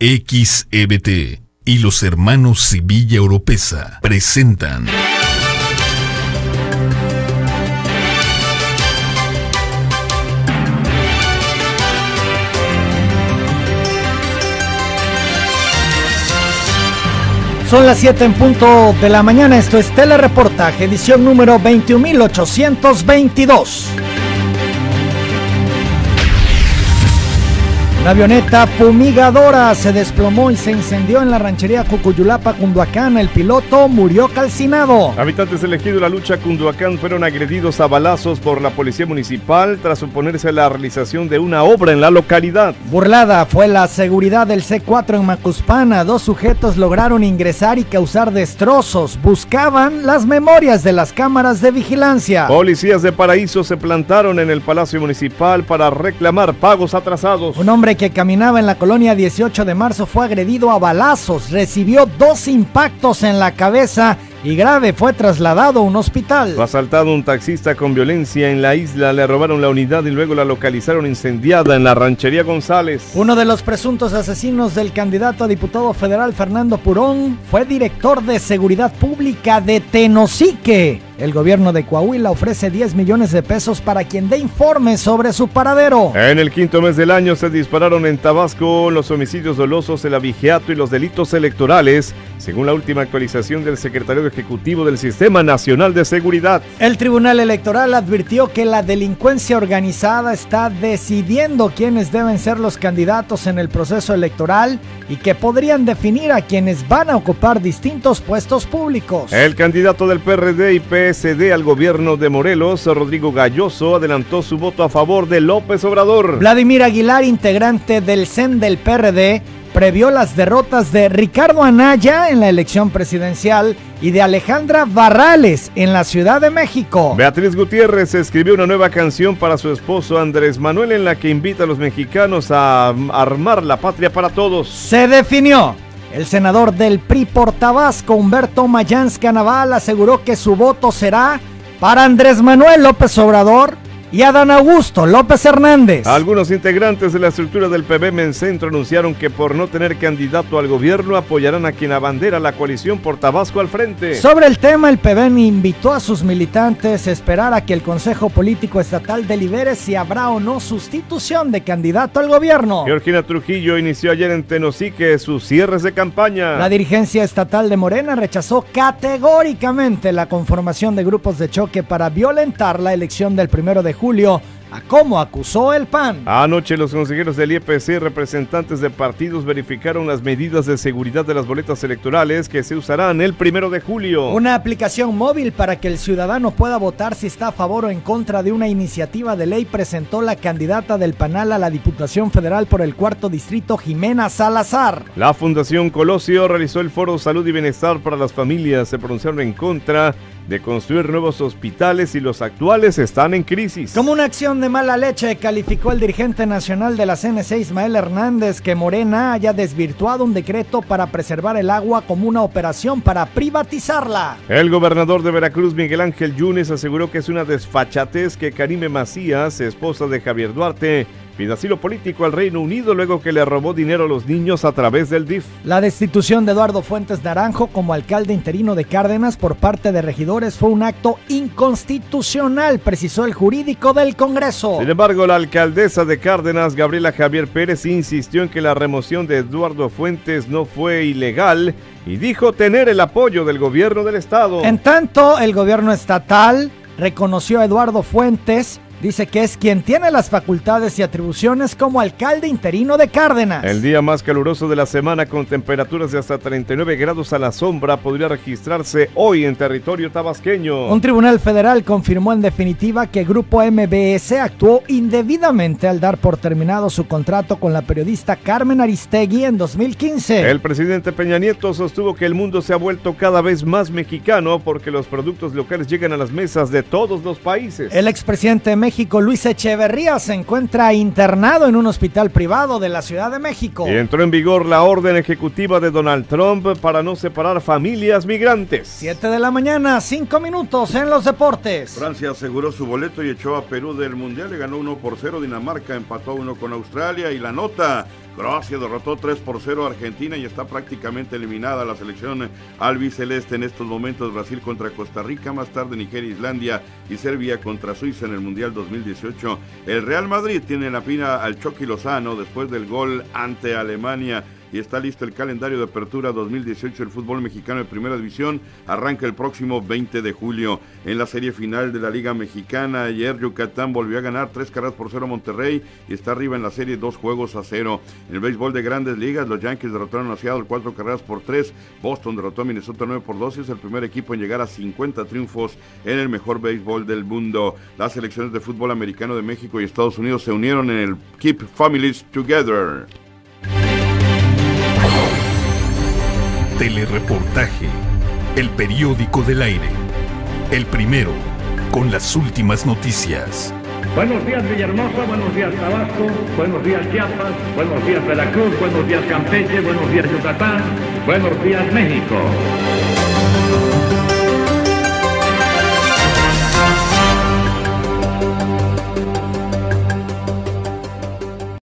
XEBT y los hermanos Sevilla Europeza presentan. Son las 7 en punto de la mañana. Esto es Telereportaje, edición número 21822. La avioneta fumigadora se desplomó y se incendió en la ranchería Cucuyulapa, Cunduacán. El piloto murió calcinado. Habitantes del ejido La Lucha, Cunduacán, fueron agredidos a balazos por la policía municipal tras oponerse a la realización de una obra en la localidad. Burlada fue la seguridad del C4 en Macuspana. Dos sujetos lograron ingresar y causar destrozos. Buscaban las memorias de las cámaras de vigilancia. Policías de Paraíso se plantaron en el Palacio Municipal para reclamar pagos atrasados. Un hombre que caminaba en la colonia 18 de marzo fue agredido a balazos, recibió dos impactos en la cabeza y grave fue trasladado a un hospital. Fue asaltado un taxista con violencia en la isla, le robaron la unidad y luego la localizaron incendiada en la ranchería González. Uno de los presuntos asesinos del candidato a diputado federal Fernando Purón fue director de seguridad pública de Tenosique. El gobierno de Coahuila ofrece 10 millones de pesos para quien dé informes sobre su paradero. En el quinto mes del año se dispararon en Tabasco los homicidios dolosos, el abigeato y los delitos electorales, según la última actualización del secretario ejecutivo del Sistema Nacional de Seguridad. El Tribunal Electoral advirtió que la delincuencia organizada está decidiendo quiénes deben ser los candidatos en el proceso electoral y que podrían definir a quienes van a ocupar distintos puestos públicos. El candidato del PRD y PSD al gobierno de Morelos, Rodrigo Galloso, adelantó su voto a favor de López Obrador. Vladimir Aguilar, integrante del CEN del PRD, previó las derrotas de Ricardo Anaya en la elección presidencial y de Alejandra Barrales en la Ciudad de México. Beatriz Gutiérrez escribió una nueva canción para su esposo Andrés Manuel en la que invita a los mexicanos a armar la patria para todos. Se definió. El senador del PRI por Tabasco, Humberto Mayansca Naval, aseguró que su voto será para Andrés Manuel López Obrador y Adán Augusto López Hernández. Algunos integrantes de la estructura del PBM en centro anunciaron que por no tener candidato al gobierno apoyarán a quien abandera la coalición por Tabasco al frente. Sobre el tema, el PBM invitó a sus militantes a esperar a que el Consejo Político Estatal delibere si habrá o no sustitución de candidato al gobierno. Georgina Trujillo inició ayer en Tenosique sus cierres de campaña. La dirigencia estatal de Morena rechazó categóricamente la conformación de grupos de choque para violentar la elección del primero de julio a cómo acusó el PAN. Anoche los consejeros del IEPC y representantes de partidos verificaron las medidas de seguridad de las boletas electorales que se usarán el primero de julio. Una aplicación móvil para que el ciudadano pueda votar si está a favor o en contra de una iniciativa de ley presentó la candidata del PANAL a la Diputación Federal por el cuarto distrito Jimena Salazar. La Fundación Colosio realizó el foro Salud y Bienestar para las familias. Se pronunciaron en contra de construir nuevos hospitales y los actuales están en crisis. Como una acción de mala leche, calificó el dirigente nacional de la CNC Ismael Hernández que Morena haya desvirtuado un decreto para preservar el agua como una operación para privatizarla. El gobernador de Veracruz, Miguel Ángel Yunes, aseguró que es una desfachatez que Karime Macías, esposa de Javier Duarte, pide asilo político al Reino Unido luego que le robó dinero a los niños a través del DIF. La destitución de Eduardo Fuentes Naranjo como alcalde interino de Cárdenas por parte de regidores fue un acto inconstitucional, precisó el jurídico del Congreso. Sin embargo, la alcaldesa de Cárdenas, Gabriela Javier Pérez, insistió en que la remoción de Eduardo Fuentes no fue ilegal y dijo tener el apoyo del gobierno del estado. En tanto, el gobierno estatal reconoció a Eduardo Fuentes Dice que es quien tiene las facultades y atribuciones como alcalde interino de Cárdenas. El día más caluroso de la semana con temperaturas de hasta 39 grados a la sombra podría registrarse hoy en territorio tabasqueño. Un tribunal federal confirmó en definitiva que Grupo MBS actuó indebidamente al dar por terminado su contrato con la periodista Carmen Aristegui en 2015. El presidente Peña Nieto sostuvo que el mundo se ha vuelto cada vez más mexicano porque los productos locales llegan a las mesas de todos los países. El expresidente de México, Luis Echeverría, se encuentra internado en un hospital privado de la Ciudad de México. Y entró en vigor la orden ejecutiva de Donald Trump para no separar familias migrantes. 7 de la mañana, 5 minutos en los deportes. Francia aseguró su boleto y echó a Perú del Mundial. Le ganó 1 por 0. Dinamarca empató 1 con Australia. Y la nota Croacia derrotó 3 por 0 a Argentina y está prácticamente eliminada la selección albiceleste en estos momentos. Brasil contra Costa Rica, más tarde Nigeria, Islandia y Serbia contra Suiza en el Mundial 2018. El Real Madrid tiene la pina al Chucky Lozano después del gol ante Alemania y está listo el calendario de apertura 2018 del fútbol mexicano de primera división. Arranca el próximo 20 de julio. En la serie final de la Liga Mexicana, ayer Yucatán volvió a ganar tres carreras por cero a Monterrey y está arriba en la serie dos juegos a cero. En el béisbol de grandes ligas, los Yankees derrotaron a Seattle cuatro carreras por tres. Boston derrotó a Minnesota 9 por 2 y es el primer equipo en llegar a 50 triunfos en el mejor béisbol del mundo. Las selecciones de fútbol americano de México y Estados Unidos se unieron en el Keep Families Together. Telereportaje. El periódico del aire. El primero, con las últimas noticias. Buenos días Villahermosa, buenos días Tabasco, buenos días Chiapas, buenos días Veracruz, buenos días Campeche, buenos días Yucatán, buenos días México.